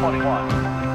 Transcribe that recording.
21.